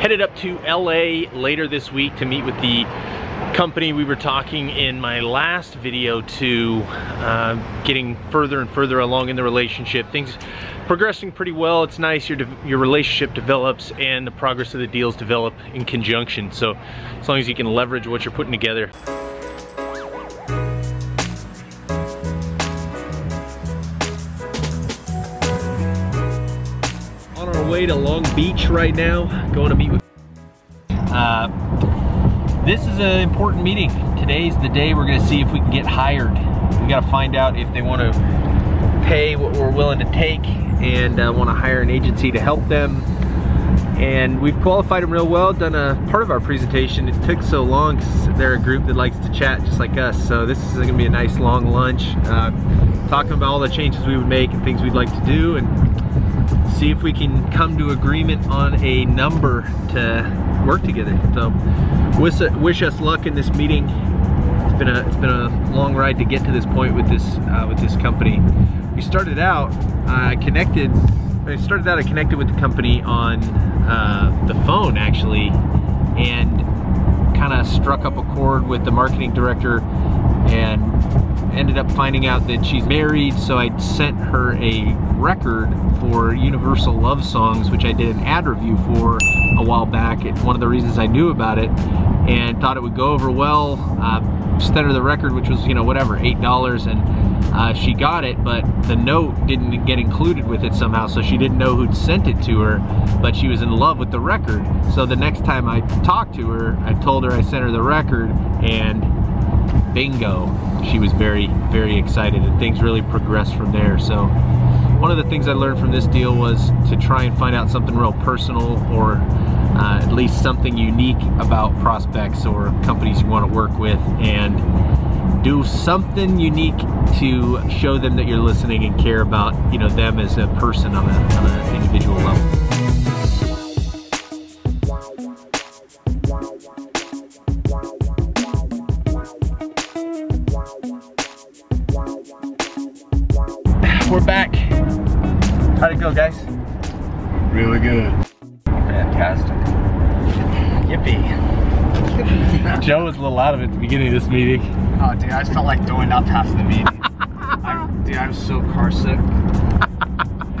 headed up to LA later this week to meet with the company we were talking in my last video to uh, getting further and further along in the relationship. Things progressing pretty well. It's nice your, your relationship develops and the progress of the deals develop in conjunction. So as long as you can leverage what you're putting together. Way to Long Beach right now, going to meet with uh, this is an important meeting. Today's the day we're gonna see if we can get hired. We gotta find out if they wanna pay what we're willing to take and uh, wanna hire an agency to help them. And we've qualified them real well, done a part of our presentation. It took so long because they're a group that likes to chat just like us. So this is gonna be a nice long lunch, uh, talking about all the changes we would make and things we'd like to do and see if we can come to agreement on a number to work together. So wish, wish us luck in this meeting. It's been a it's been a long ride to get to this point with this uh, with this company. We started out uh, connected. I started out I connected with the company on uh, the phone actually, and kind of struck up a chord with the marketing director and ended up finding out that she's married so I sent her a record for Universal Love Songs which I did an ad review for a while back. It's one of the reasons I knew about it and thought it would go over well. Uh, sent her the record which was you know whatever eight dollars and uh, she got it but the note didn't get included with it somehow so she didn't know who'd sent it to her but she was in love with the record. So the next time I talked to her I told her I sent her the record and bingo she was very very excited and things really progressed from there so one of the things I learned from this deal was to try and find out something real personal or uh, at least something unique about prospects or companies you want to work with and do something unique to show them that you're listening and care about you know them as a person on, on an individual level. We're back. How'd it go, guys? Really good. Fantastic. Yippee. Joe was a little out of it at the beginning of this meeting. Oh, dude, I just felt like throwing up half the meeting. I, dude, I was so car sick.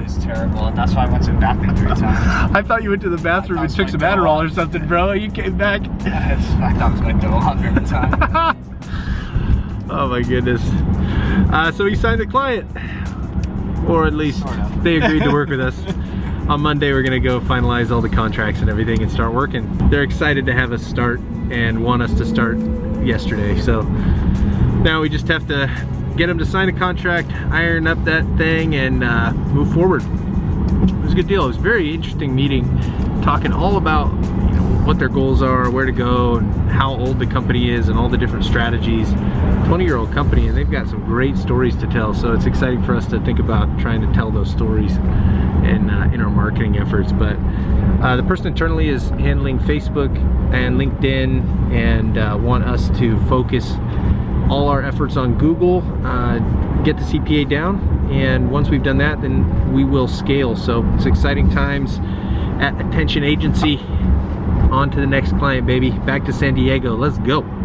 It's terrible. And that's why I went to the bathroom three times. I thought you went to the bathroom and took some Adderall or something, bro. You came back. Yes, I thought it was my dog every time. Oh my goodness. Uh, so we signed the client. Or at least they agreed to work with us. On Monday, we're gonna go finalize all the contracts and everything and start working. They're excited to have us start and want us to start yesterday. So now we just have to get them to sign a contract, iron up that thing, and uh, move forward. It was a good deal. It was a very interesting meeting, talking all about what their goals are, where to go, and how old the company is, and all the different strategies. 20-year-old company, and they've got some great stories to tell. So it's exciting for us to think about trying to tell those stories in uh, in our marketing efforts. But uh, the person internally is handling Facebook and LinkedIn, and uh, want us to focus all our efforts on Google, uh, get the CPA down, and once we've done that, then we will scale. So it's exciting times at Attention Agency. On to the next client, baby. Back to San Diego. Let's go.